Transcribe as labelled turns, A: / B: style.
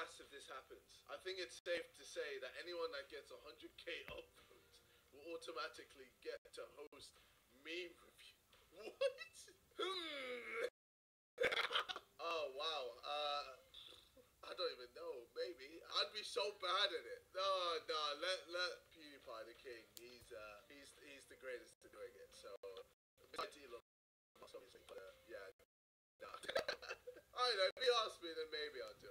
A: If this happens, I think it's safe to say that anyone that gets 100k upvotes will automatically get to host meme review. What? Hmm. Oh wow. Uh, I don't even know. Maybe I'd be so bad at it. No, no. Let let PewDiePie the king. He's uh he's he's the greatest at doing it. So besides Elon Musk, obviously, but uh, yeah. No. I don't know. If he asks me, then maybe I'll do it.